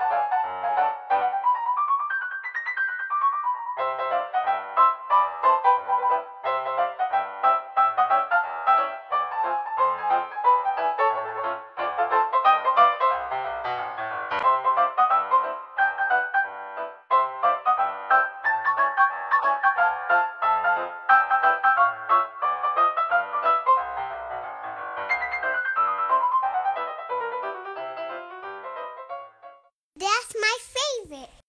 Thank you. it.